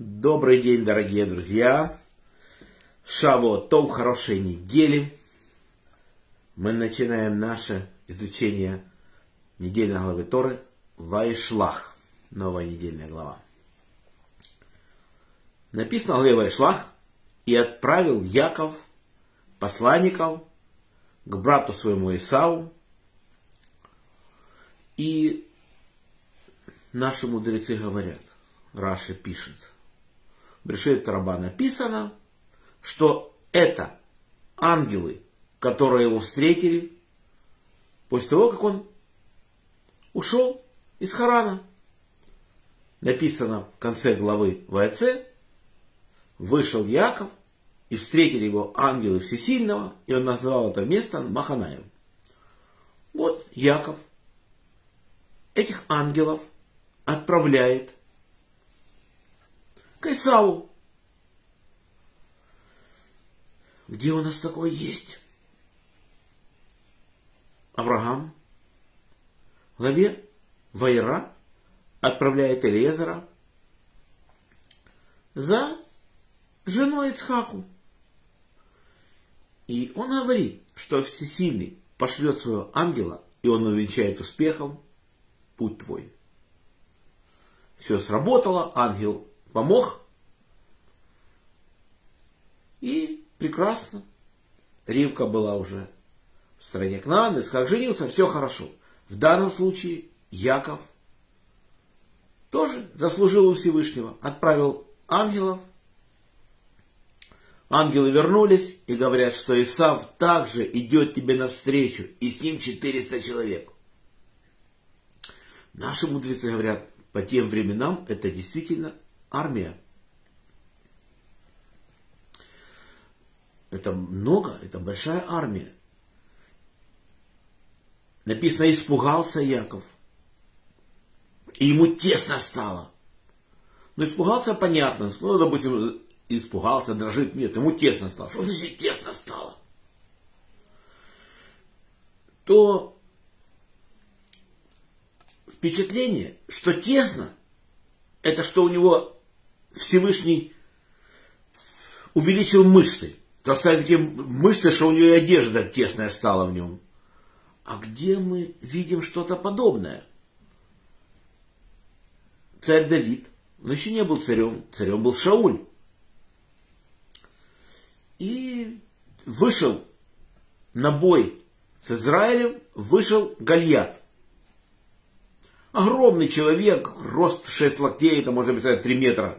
Добрый день, дорогие друзья. Шаво Том, хорошей недели. Мы начинаем наше изучение недельной главы Торы Вайшлах. Новая недельная глава. Написано в Вайшлах. И отправил Яков посланников к брату своему Исау. И наши мудрецы говорят, Раша пишет – Брешет Раба написано, что это ангелы, которые его встретили после того, как он ушел из Харана. Написано в конце главы ВЦ, вышел Яков, и встретили его ангелы Всесильного, и он назвал это место Маханаем. Вот Яков этих ангелов отправляет к Исаву. Где у нас такое есть? Авраам главе Вайра отправляет Элезера за женой Ицхаку. И он говорит, что Всесильный пошлет своего ангела, и он увенчает успехом путь твой. Все сработало, ангел помог. И прекрасно. Ривка была уже в стране Кнаан, Исхак женился, все хорошо. В данном случае Яков тоже заслужил у Всевышнего, отправил ангелов. Ангелы вернулись и говорят, что Исав также идет тебе навстречу, и с ним 400 человек. Наши мудрецы говорят, по тем временам это действительно армия. Это много, это большая армия. Написано, испугался Яков. И ему тесно стало. Но испугался, понятно. Ну, допустим, испугался, дрожит. Нет, ему тесно стало. Что значит тесно стало? То впечатление, что тесно, это что у него Всевышний увеличил мышцы. Так сказать, такие мышцы, что у нее одежда тесная стала в нем. А где мы видим что-то подобное? Царь Давид, он еще не был царем, царем был Шауль. И вышел на бой с Израилем, вышел Гольят. Огромный человек, рост 6 локтей, это можно сказать 3 метра,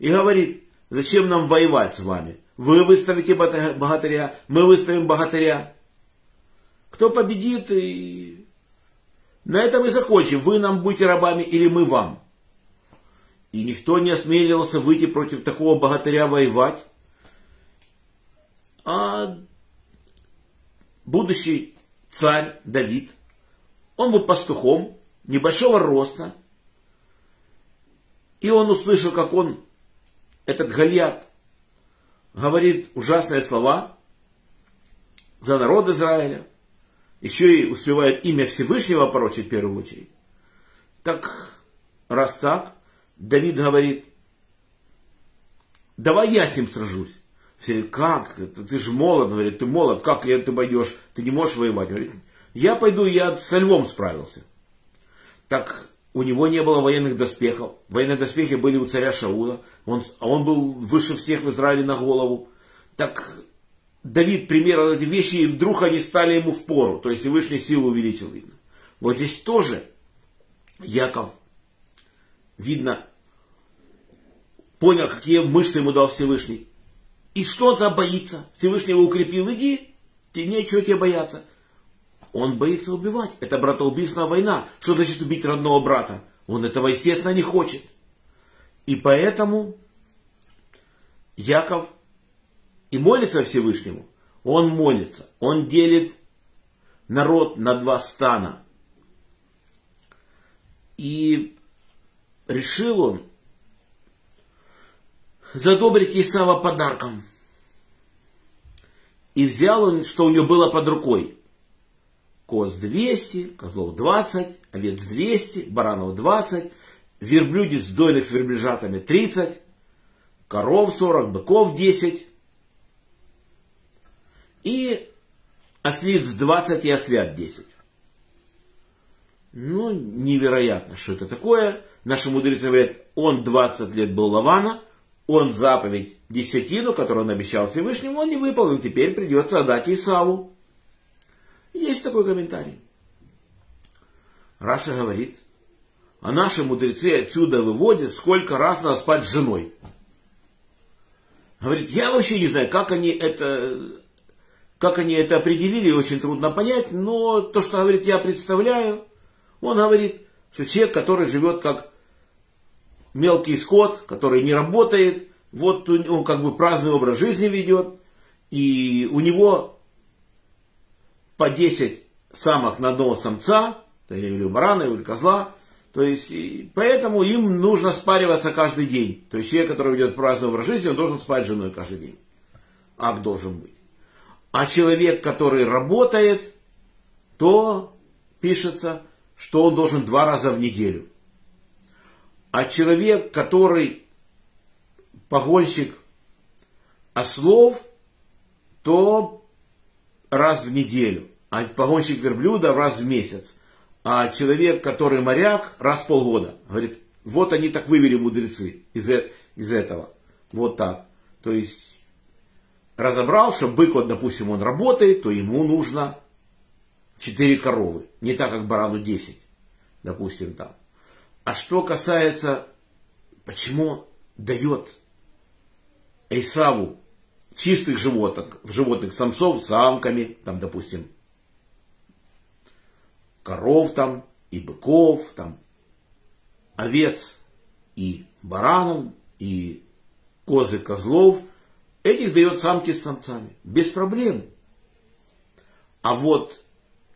и говорит, зачем нам воевать с вами? Вы выставите богатыря, мы выставим богатыря. Кто победит, и на этом и закончим. Вы нам будете рабами или мы вам. И никто не осмеливался выйти против такого богатыря воевать. А будущий царь Давид, он был пастухом небольшого роста. И он услышал, как он этот Галиат говорит ужасные слова за народ Израиля, еще и успевает имя Всевышнего порочить в первую очередь. Так, раз так, Давид говорит, давай я с ним сражусь. Все говорят, как? Ты же молод, говорит, ты молод, как ты пойдешь? Ты не можешь воевать. Говорит, я пойду, я со львом справился. Так у него не было военных доспехов. Военные доспехи были у царя Шаула. Он, а он был выше всех в Израиле на голову. Так Давид примерил эти вещи, и вдруг они стали ему в пору. То есть Всевышний силу увеличил, видно. Вот здесь тоже Яков, видно, понял, какие мышцы ему дал Всевышний. И что он там боится? Всевышний его укрепил. Иди, тебе нечего тебе бояться. Он боится убивать. Это братоубийственная война. Что значит убить родного брата? Он этого, естественно, не хочет. И поэтому Яков и молится Всевышнему. Он молится. Он делит народ на два стана. И решил он задобрить Исава подарком. И взял он, что у него было под рукой коз 200, козлов 20, овец 200, баранов 20 верблюдец дойных с верблюжатами 30, коров 40, быков 10, и ослиц 20 и ослят 10. Ну, невероятно, что это такое. Наши мудрецы говорят, он 20 лет был Лавана, он заповедь десятину, которую он обещал Всевышнему, он не выполнил, теперь придется отдать Исаву. Такой комментарий. Раша говорит, а наши мудрецы отсюда выводят, сколько раз надо спать с женой. Говорит, я вообще не знаю, как они это, как они это определили, очень трудно понять, но то, что говорит, я представляю, он говорит, что человек, который живет как мелкий скот, который не работает, вот он как бы праздный образ жизни ведет, и у него по 10 самок на одного самца, или барана, или козла, то есть, поэтому им нужно спариваться каждый день. То есть, человек, который ведет праздный образ жизни, он должен спать с женой каждый день. Акт должен быть. А человек, который работает, то пишется, что он должен два раза в неделю. А человек, который погонщик ослов, то раз в неделю. А погонщик верблюда раз в месяц. А человек, который моряк, раз в полгода. Говорит, вот они так вывели мудрецы из, э, из этого. Вот так. То есть разобрал, что бык, вот, допустим, он работает, то ему нужно 4 коровы. Не так, как барану 10, допустим, там. А что касается, почему дает Эйсаву чистых животных, животных самцов с самками, там, допустим, коров там, и быков, там, овец, и баранов, и козы, козлов, этих дает самки с самцами, без проблем. А вот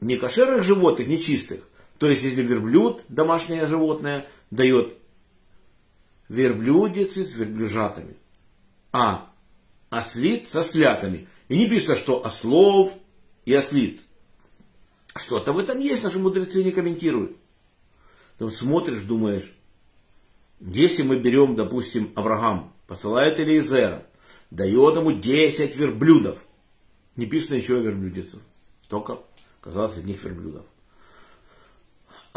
некошерных животных, нечистых, то есть, если верблюд, домашнее животное, дает верблюдицы с верблюжатами, а ослит со слятами. И не пишется, что ослов и ослит. Что-то в этом есть, наши мудрецы не комментируют. Ты смотришь, думаешь, если мы берем, допустим, Авраам, посылает Элиезера, дает ему 10 верблюдов. Не пишется еще верблюдицу, только, казалось, одних верблюдов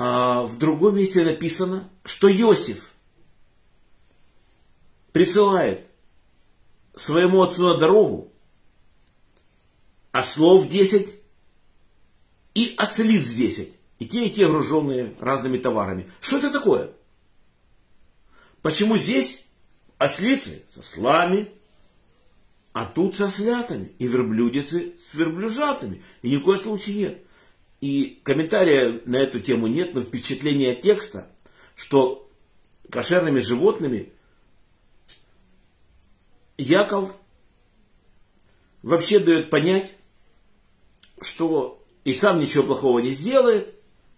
а в другом месте написано, что Иосиф присылает своему отцу на дорогу ослов 10 и ослиц 10. И те, и те груженные разными товарами. Что это такое? Почему здесь ослицы со слами, а тут со слятами, и верблюдицы с верблюжатами. И ни в нет. И комментария на эту тему нет, но впечатление текста, что кошерными животными Яков вообще дает понять, что и сам ничего плохого не сделает,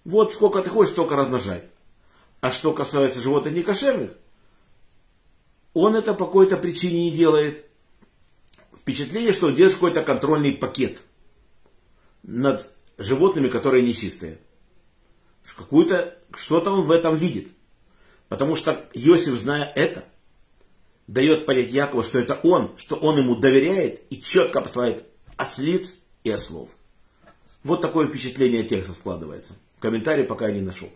вот сколько ты хочешь, столько размножай. А что касается животных некошерных, он это по какой-то причине не делает. Впечатление, что он держит какой-то контрольный пакет над животными, которые нечистые. Какую-то, что-то он в этом видит. Потому что Иосиф, зная это, дает понять Якову, что это он, что он ему доверяет и четко посылает ослиц и ослов. Вот такое впечатление текста складывается. Комментарий пока я не нашел.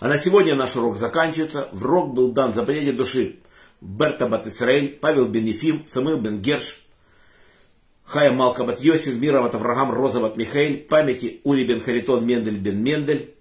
А на сегодня наш урок заканчивается. Урок был дан за души Берта бат Павел Бен Ефим, Самуил Бен Герш, Хая Малка бат Йосиф, Мира бат Авраам, Роза бат Михаил, памяти Ури бен Харитон, Мендель бен Мендель,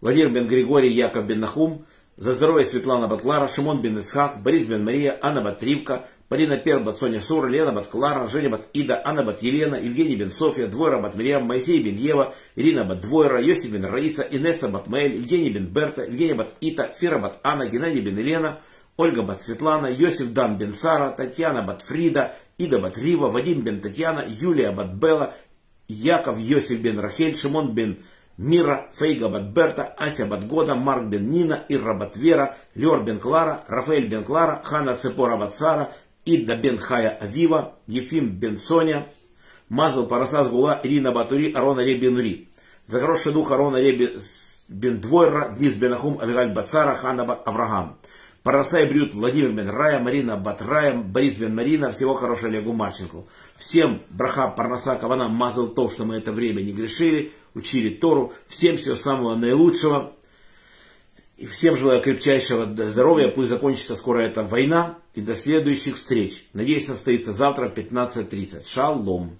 Владимир бен Григорий, Яков бен Нахум, за здоровье Светлана бат Лара, Шимон бен Ицхак, Борис бен Мария, Анна бат Ривка, Полина Пер бат Соня Сура, Лена бат Клара, Женя бат Ида, Анна бат Елена, Евгений бен София, Двойра бат Мириам, Моисей бен Ева, Ирина бат Двойра, Йосиф бен Раиса, Инесса бат Мэйль, Евгений бен Берта, Евгений бен Ита, Фера бат Анна, Геннадий бен Елена, Ольга бат Светлана, Йосиф Дан бен Сара, Татьяна бат Фрида, Ида Батрива, Вадим бен Татьяна, Юлия Батбела, Яков Йосиф бен Рахель, Шимон бен Мира, Фейга Батберта, Ася Батгода, Марк бен Нина, Ирра Батвера, Леор бен Клара, Рафаэль бен Клара, Хана Цепора Батсара, Идда бен Хая Авива, Ефим бен Соня, Мазал Парасас Гула, Ирина Батури, Арона Нури. За хороший дух Арона Реби бен Двойра, Днис бен Ахум, Авигаль Бацара, Хана Авраам. Парасай Брют, Владимир бен Рая, Марина Батрая, Борис бен Марина. Всего хорошего Олегу Марченко. Всем браха Парнаса Кавана мазал то, что мы это время не грешили, учили Тору. Всем всего самого наилучшего. И всем желаю крепчайшего здоровья. Пусть закончится скоро эта война. И до следующих встреч. Надеюсь, состоится завтра в 15.30. Шалом.